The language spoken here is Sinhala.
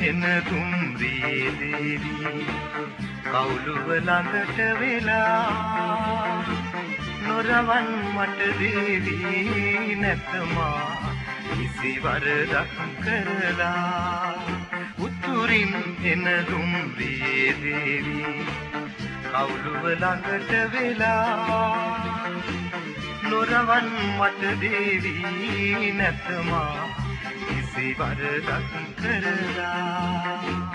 එන දුම්රියේ දේවී කවුළුව ළඟට වෙලා නොරවන් මට දේවී. නැතමා කිසි වරදක් කරලා උතුරින් එන දුම්රියේ දේවී කවුළුව ළඟට වෙලා නොරවන් මට දේවී. නැතමා කිසි වරදක් කරලා